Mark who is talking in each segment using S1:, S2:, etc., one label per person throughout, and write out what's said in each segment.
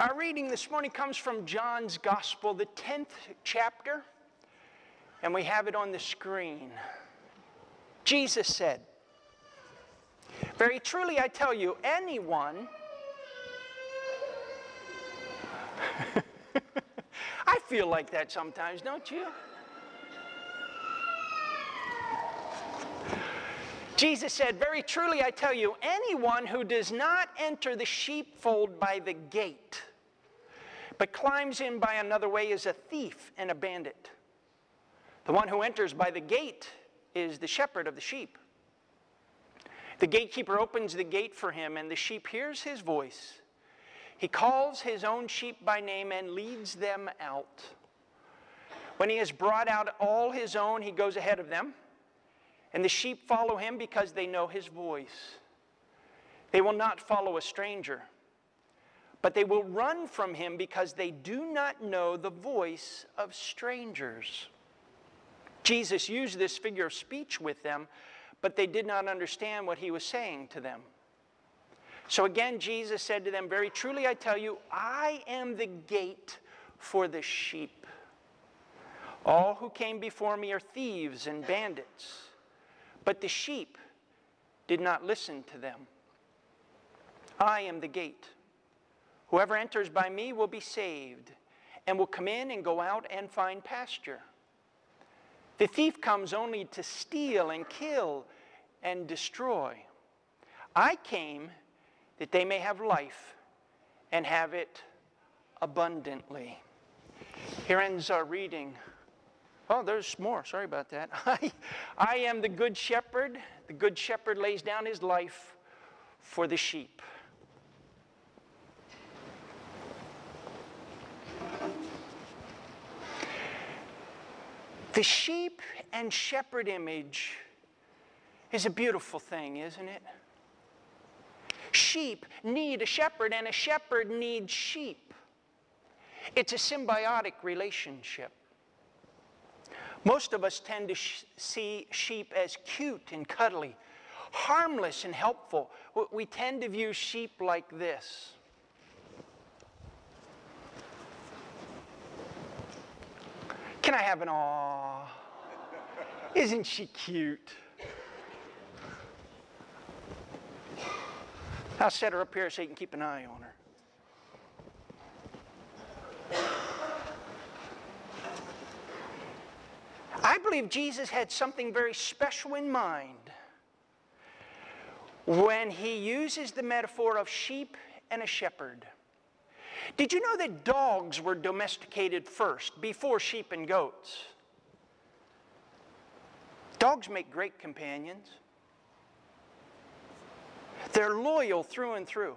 S1: Our reading this morning comes from John's Gospel, the 10th chapter, and we have it on the screen. Jesus said, Very truly I tell you, anyone. I feel like that sometimes, don't you? Jesus said, Very truly I tell you, anyone who does not enter the sheepfold by the gate, but climbs in by another way is a thief and a bandit. The one who enters by the gate is the shepherd of the sheep. The gatekeeper opens the gate for him, and the sheep hears his voice. He calls his own sheep by name and leads them out. When he has brought out all his own, he goes ahead of them and the sheep follow him because they know his voice. They will not follow a stranger, but they will run from him because they do not know the voice of strangers. Jesus used this figure of speech with them, but they did not understand what he was saying to them. So again, Jesus said to them, Very truly I tell you, I am the gate for the sheep. All who came before me are thieves and bandits but the sheep did not listen to them. I am the gate. Whoever enters by me will be saved and will come in and go out and find pasture. The thief comes only to steal and kill and destroy. I came that they may have life and have it abundantly. Here ends our reading. Oh, there's more. Sorry about that. I, I am the good shepherd. The good shepherd lays down his life for the sheep. The sheep and shepherd image is a beautiful thing, isn't it? Sheep need a shepherd, and a shepherd needs sheep. It's a symbiotic relationship. Most of us tend to sh- see sheep as cute and cuddly, harmless and helpful. We tend to view sheep like this. Can I have an aw? Isn't she cute? I'll set her up here so you can keep an eye on her. I believe Jesus had something very special in mind when he uses the metaphor of sheep and a shepherd. Did you know that dogs were domesticated first before sheep and goats? Dogs make great companions. They're loyal through and through.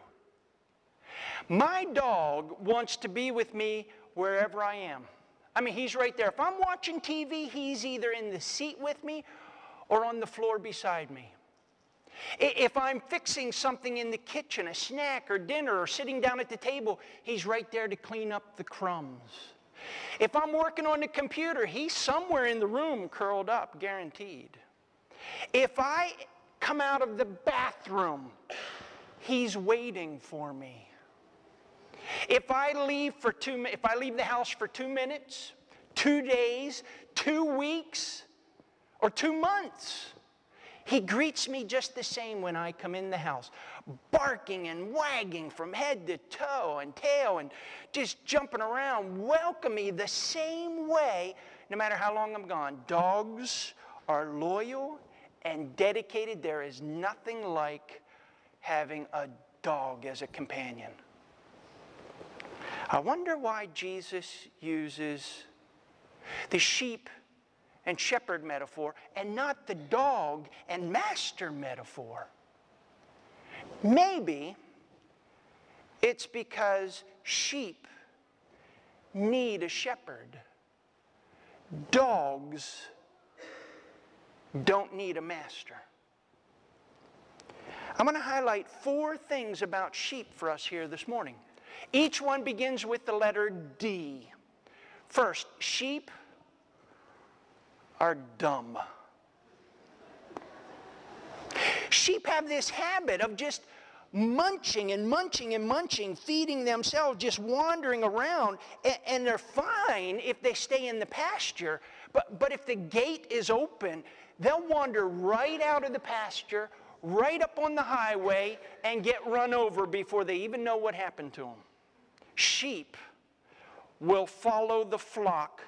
S1: My dog wants to be with me wherever I am. I mean, he's right there. If I'm watching TV, he's either in the seat with me or on the floor beside me. If I'm fixing something in the kitchen, a snack or dinner, or sitting down at the table, he's right there to clean up the crumbs. If I'm working on the computer, he's somewhere in the room curled up, guaranteed. If I come out of the bathroom, he's waiting for me. If I leave for two, if I leave the house for two minutes, two days, two weeks, or two months, he greets me just the same when I come in the house, barking and wagging from head to toe and tail and just jumping around, welcome me the same way no matter how long I'm gone. Dogs are loyal and dedicated. There is nothing like having a dog as a companion. I wonder why Jesus uses the sheep and shepherd metaphor and not the dog and master metaphor. Maybe it's because sheep need a shepherd. Dogs don't need a master. I'm going to highlight four things about sheep for us here this morning. Each one begins with the letter D. First, sheep are dumb. Sheep have this habit of just munching and munching and munching, feeding themselves, just wandering around. And, and, they're fine if they stay in the pasture. But, but if the gate is open, they'll wander right out of the pasture, right up on the highway, and get run over before they even know what happened to them. Sheep will follow the flock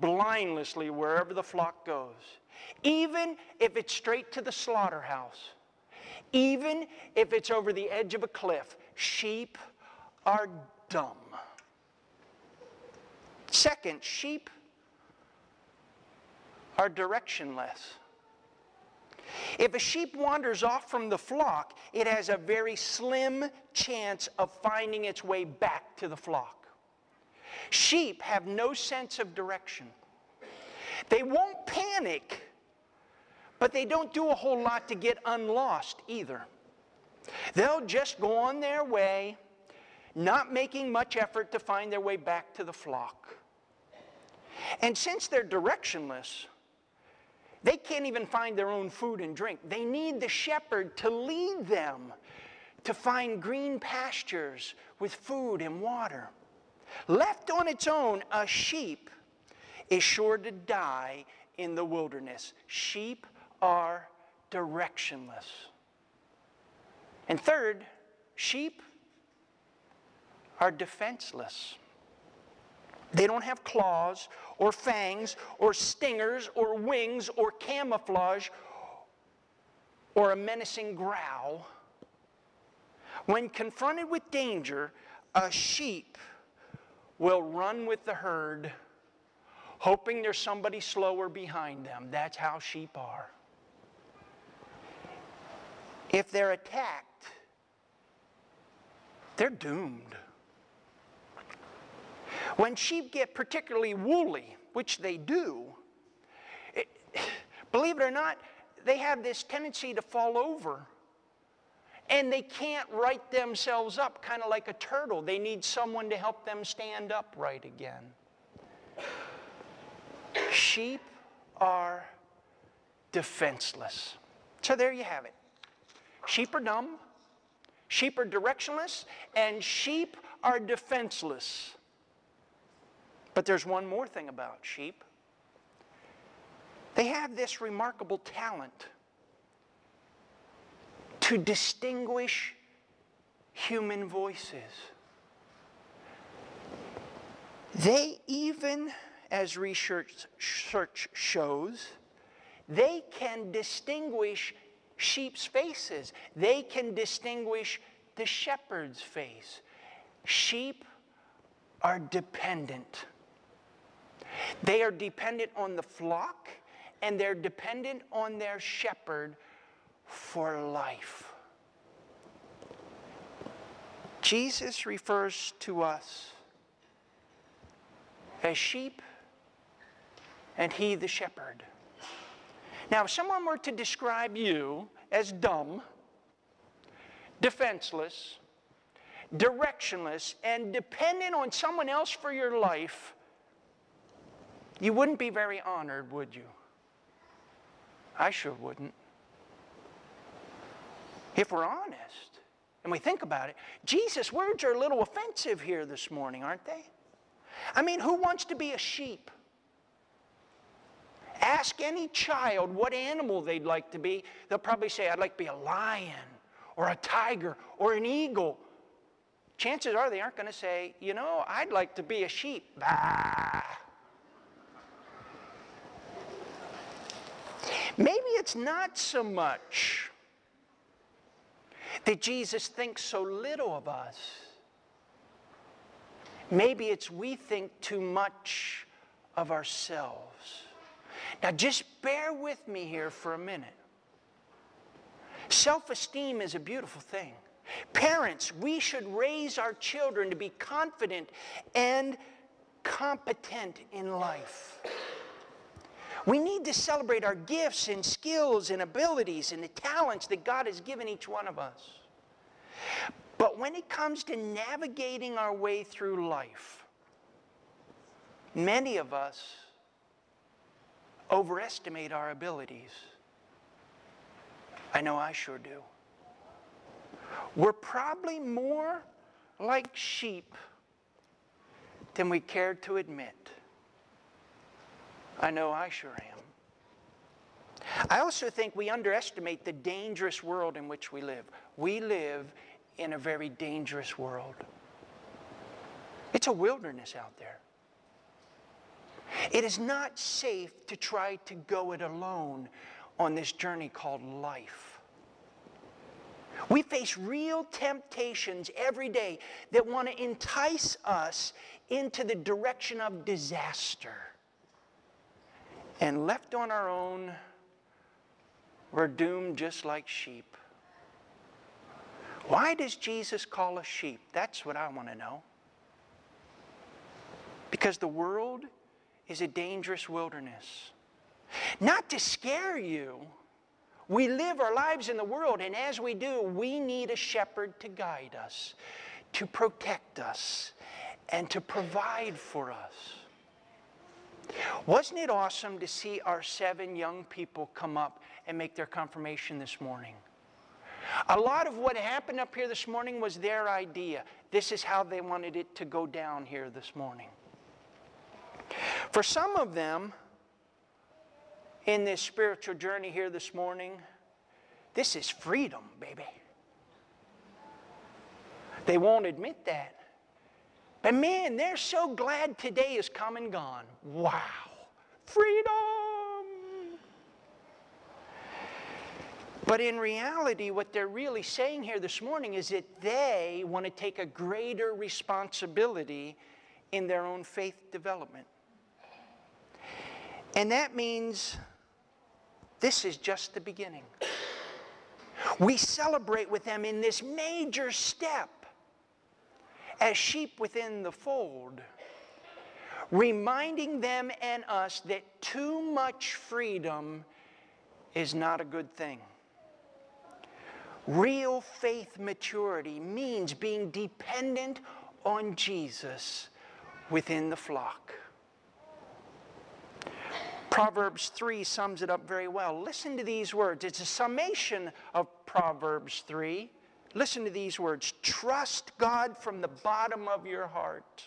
S1: blindlessly wherever the flock goes, even if it's straight to the slaughterhouse. Even if it's over the edge of a cliff, sheep are dumb. Second, sheep are directionless. If a sheep wanders off from the flock, it has a very slim chance of finding its way back to the flock. Sheep have no sense of direction. They won't panic but they don't do a whole lot to get unlost either. They'll just go on their way, not making much effort to find their way back to the flock. And since they're directionless, they can't even find their own food and drink. They need the shepherd to lead them to find green pastures with food and water. Left on its own, a sheep is sure to die in the wilderness. Sheep are directionless. And third, sheep are defenseless. They don't have claws or fangs or stingers or wings or camouflage or a menacing growl. When confronted with danger, a sheep will run with the herd, hoping there's somebody slower behind them. That's how sheep are. If they're attacked, they're doomed. When sheep get particularly woolly, which they do, it, believe it or not, they have this tendency to fall over. And they can't right themselves up, kind of like a turtle. They need someone to help them stand upright again. Sheep are defenseless. So there you have it. Sheep are dumb, sheep are directionless, and sheep are defenseless. But there's one more thing about sheep. They have this remarkable talent to distinguish human voices. They even, as research shows, they can distinguish sheep's faces. They can distinguish the shepherd's face. Sheep are dependent. They are dependent on the flock and they're dependent on their shepherd for life. Jesus refers to us as sheep and he the shepherd. Now, if someone were to describe you as dumb, defenseless, directionless, and dependent on someone else for your life, you wouldn't be very honored, would you? I sure wouldn't. If we're honest and we think about it, Jesus' words are a little offensive here this morning, aren't they? I mean, who wants to be a sheep? Ask any child what animal they'd like to be. They'll probably say, I'd like to be a lion or a tiger or an eagle. Chances are they aren't going to say, you know, I'd like to be a sheep. Bah. Maybe it's not so much that Jesus thinks so little of us. Maybe it's we think too much of ourselves. Now, just bear with me here for a minute. Self esteem is a beautiful thing. Parents, we should raise our children to be confident and competent in life. We need to celebrate our gifts and skills and abilities and the talents that God has given each one of us. But when it comes to navigating our way through life, many of us overestimate our abilities. I know I sure do. we're probably more like sheep than we care to admit. I know I sure am. I also think we underestimate the dangerous world in which we live. We live in a very dangerous world. It's a wilderness out there. It is not safe to try to go it alone on this journey called life. We face real temptations every day that want to entice us into the direction of disaster. And left on our own, we're doomed just like sheep. Why does Jesus call us sheep? That's what I want to know. Because the world is a dangerous wilderness. Not to scare you. We live our lives in the world, and as we do, we need a shepherd to guide us, to protect us, and to provide for us. Wasn't it awesome to see our seven young people come up and make their confirmation this morning? A lot of what happened up here this morning was their idea. This is how they wanted it to go down here this morning. For some of them, in this spiritual journey here this morning, this is freedom, baby. They won't admit that. But man, they're so glad today is come and gone. Wow. Freedom! But in reality, what they're really saying here this morning is that they want to take a greater responsibility in their own faith development. And that means this is just the beginning. We celebrate with them in this major step as sheep within the fold, reminding them and us that too much freedom is not a good thing. Real faith maturity means being dependent on Jesus within the flock. Proverbs 3 sums it up very well. Listen to these words. It's a summation of Proverbs 3. Listen to these words Trust God from the bottom of your heart.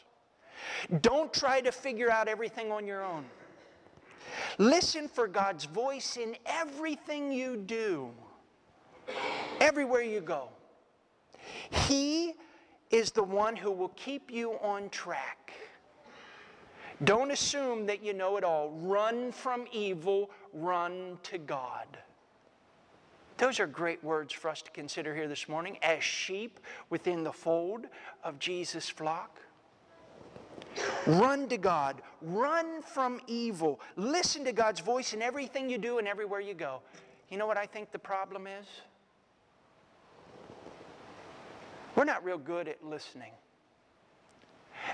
S1: Don't try to figure out everything on your own. Listen for God's voice in everything you do, everywhere you go. He is the one who will keep you on track. Don't assume that you know it all. Run from evil, run to God. Those are great words for us to consider here this morning as sheep within the fold of Jesus' flock. Run to God. Run from evil. Listen to God's voice in everything you do and everywhere you go. You know what I think the problem is? We're not real good at listening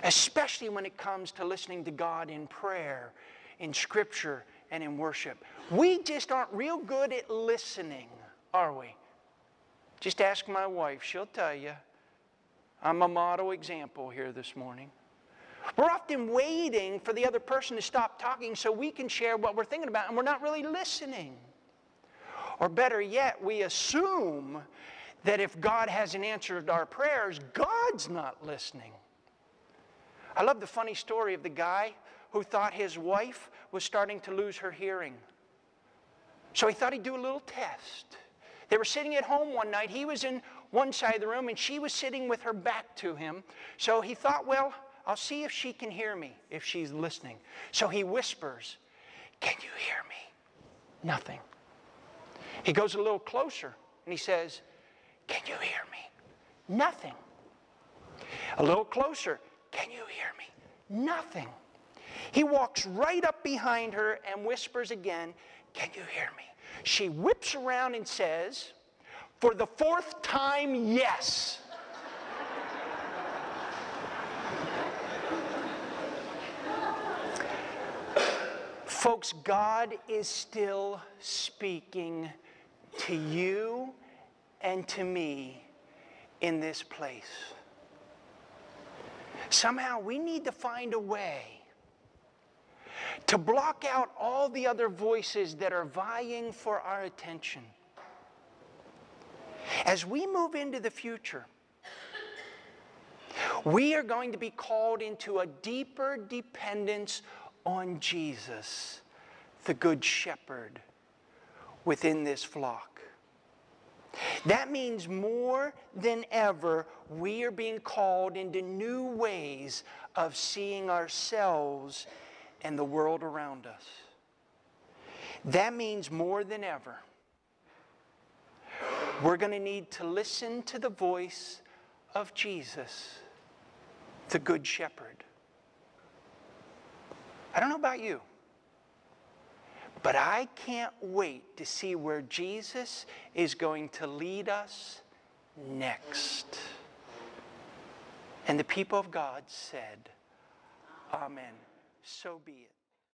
S1: especially when it comes to listening to God in prayer, in scripture, and in worship. We just aren't real good at listening, are we? Just ask my wife, she'll tell you. I'm a model example here this morning. We're often waiting for the other person to stop talking so we can share what we're thinking about, and we're not really listening. Or better yet, we assume that if God hasn't answered our prayers, God's not listening. I love the funny story of the guy who thought his wife was starting to lose her hearing. So he thought he'd do a little test. They were sitting at home one night. He was in one side of the room and she was sitting with her back to him. So he thought, well, I'll see if she can hear me, if she's listening. So he whispers, Can you hear me? Nothing. He goes a little closer and he says, Can you hear me? Nothing. A little closer. Can you hear me? Nothing. He walks right up behind her and whispers again, Can you hear me? She whips around and says, For the fourth time, yes. Folks, God is still speaking to you and to me in this place. Somehow we need to find a way to block out all the other voices that are vying for our attention. As we move into the future, we are going to be called into a deeper dependence on Jesus, the Good Shepherd, within this flock. That means more than ever, we are being called into new ways of seeing ourselves and the world around us. That means more than ever, we're going to need to listen to the voice of Jesus, the Good Shepherd. I don't know about you. But I can't wait to see where Jesus is going to lead us next. And the people of God said, Amen. So be it.